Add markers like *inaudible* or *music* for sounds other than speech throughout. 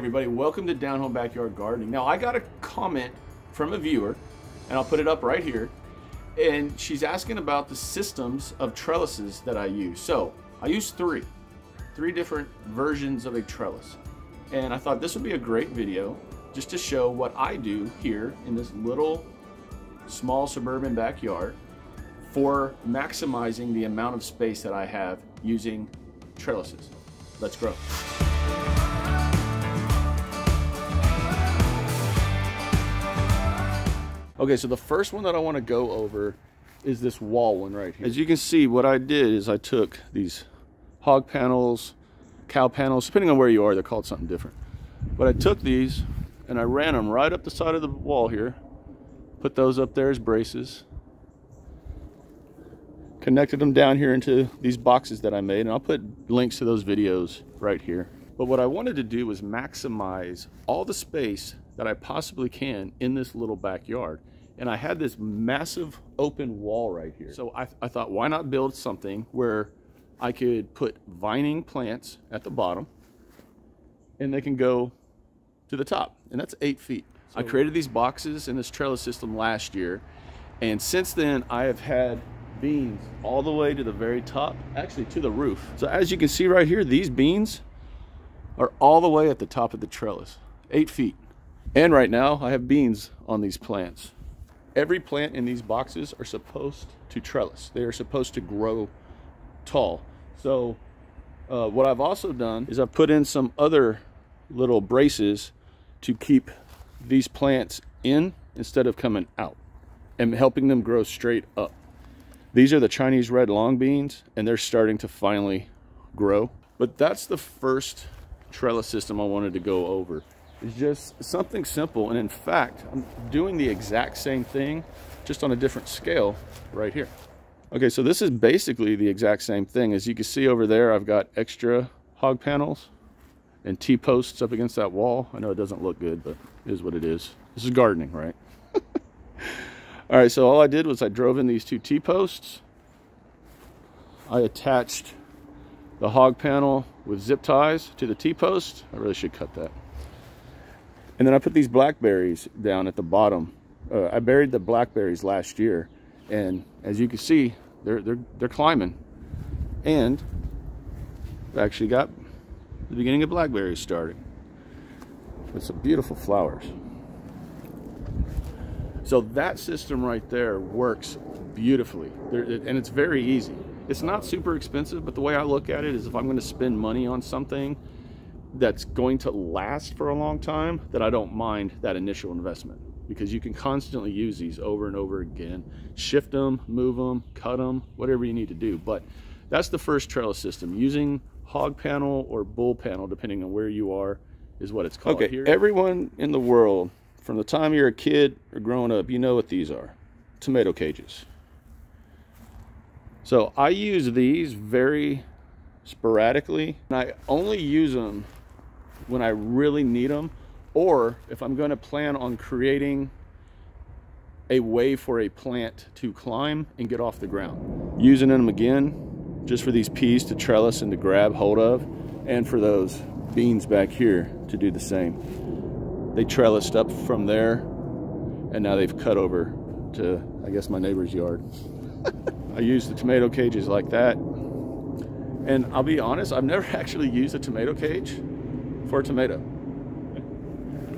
everybody, welcome to Down Home Backyard Gardening. Now I got a comment from a viewer, and I'll put it up right here, and she's asking about the systems of trellises that I use. So I use three, three different versions of a trellis. And I thought this would be a great video just to show what I do here in this little small suburban backyard for maximizing the amount of space that I have using trellises. Let's grow. Okay, so the first one that I want to go over is this wall one right here. As you can see, what I did is I took these hog panels, cow panels, depending on where you are, they're called something different. But I took these and I ran them right up the side of the wall here, put those up there as braces, connected them down here into these boxes that I made, and I'll put links to those videos right here. But what I wanted to do was maximize all the space that I possibly can in this little backyard and I had this massive open wall right here. So I, I thought, why not build something where I could put vining plants at the bottom and they can go to the top, and that's eight feet. So I created these boxes in this trellis system last year, and since then I have had beans all the way to the very top, actually to the roof. So as you can see right here, these beans are all the way at the top of the trellis, eight feet. And right now I have beans on these plants. Every plant in these boxes are supposed to trellis. They are supposed to grow tall. So uh, what I've also done is I've put in some other little braces to keep these plants in instead of coming out and helping them grow straight up. These are the Chinese red long beans and they're starting to finally grow. But that's the first trellis system I wanted to go over is just something simple. And in fact, I'm doing the exact same thing, just on a different scale right here. Okay, so this is basically the exact same thing. As you can see over there, I've got extra hog panels and T-posts up against that wall. I know it doesn't look good, but it is what it is. This is gardening, right? *laughs* all right, so all I did was I drove in these two T-posts. I attached the hog panel with zip ties to the T-post. I really should cut that. And then I put these blackberries down at the bottom. Uh, I buried the blackberries last year. And as you can see, they're, they're, they're climbing. And I've actually got the beginning of blackberries starting with some beautiful flowers. So that system right there works beautifully. and it's very easy. It's not super expensive, but the way I look at it is if I'm going to spend money on something, that's going to last for a long time, that I don't mind that initial investment because you can constantly use these over and over again. Shift them, move them, cut them, whatever you need to do. But that's the first trellis system. Using hog panel or bull panel, depending on where you are, is what it's called. Okay, here. everyone in the world, from the time you're a kid or growing up, you know what these are. Tomato cages. So I use these very sporadically. And I only use them when I really need them or if I'm going to plan on creating a way for a plant to climb and get off the ground. Using them again just for these peas to trellis and to grab hold of and for those beans back here to do the same. They trellised up from there and now they've cut over to I guess my neighbor's yard. *laughs* I use the tomato cages like that and I'll be honest, I've never *laughs* actually used a tomato cage for a tomato.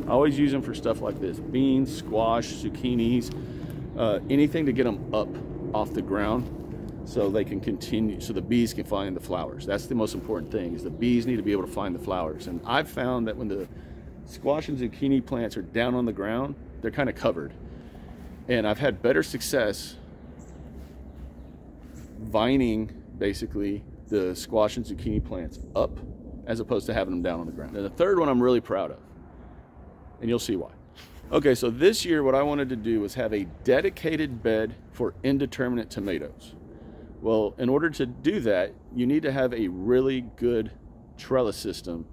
I always use them for stuff like this. Beans, squash, zucchinis, uh, anything to get them up off the ground so they can continue, so the bees can find the flowers. That's the most important thing, is the bees need to be able to find the flowers. And I've found that when the squash and zucchini plants are down on the ground, they're kind of covered. And I've had better success vining, basically, the squash and zucchini plants up as opposed to having them down on the ground. And the third one I'm really proud of, and you'll see why. Okay, so this year what I wanted to do was have a dedicated bed for indeterminate tomatoes. Well, in order to do that, you need to have a really good trellis system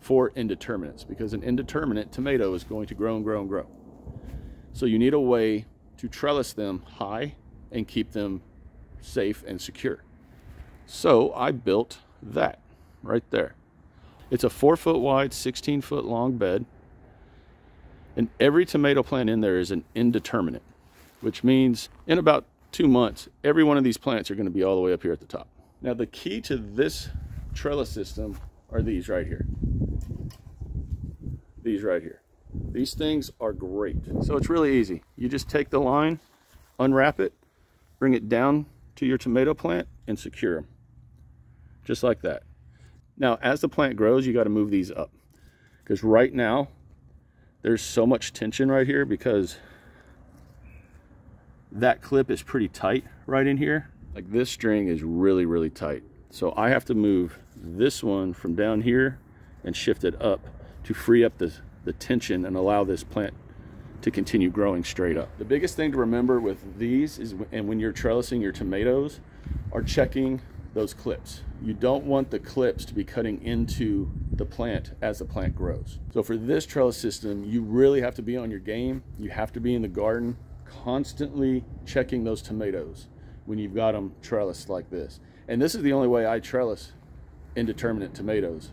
for indeterminates because an indeterminate tomato is going to grow and grow and grow. So you need a way to trellis them high and keep them safe and secure. So I built that right there. It's a four foot wide, 16 foot long bed. And every tomato plant in there is an indeterminate, which means in about two months, every one of these plants are gonna be all the way up here at the top. Now the key to this trellis system are these right here. These right here. These things are great. So it's really easy. You just take the line, unwrap it, bring it down to your tomato plant and secure them. Just like that. Now, as the plant grows, you got to move these up. Because right now, there's so much tension right here because that clip is pretty tight right in here. Like this string is really, really tight. So I have to move this one from down here and shift it up to free up the, the tension and allow this plant to continue growing straight up. The biggest thing to remember with these is, and when you're trellising your tomatoes, are checking those clips. You don't want the clips to be cutting into the plant as the plant grows. So for this trellis system, you really have to be on your game. You have to be in the garden constantly checking those tomatoes when you've got them trellised like this. And this is the only way I trellis indeterminate tomatoes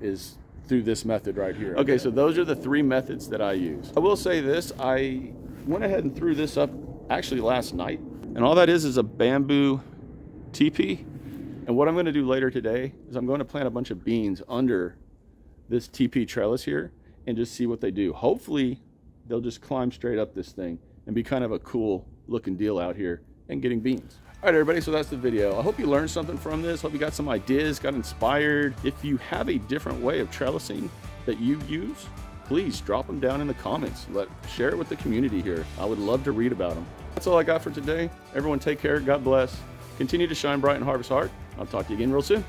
is through this method right here. Okay, so those are the three methods that I use. I will say this, I went ahead and threw this up actually last night. And all that is is a bamboo teepee. And what I'm gonna do later today is I'm gonna plant a bunch of beans under this teepee trellis here and just see what they do. Hopefully they'll just climb straight up this thing and be kind of a cool looking deal out here and getting beans. All right, everybody, so that's the video. I hope you learned something from this. Hope you got some ideas, got inspired. If you have a different way of trellising that you use, please drop them down in the comments. Let Share it with the community here. I would love to read about them. That's all I got for today. Everyone take care. God bless. Continue to shine bright and harvest hard. I'll talk to you again real soon.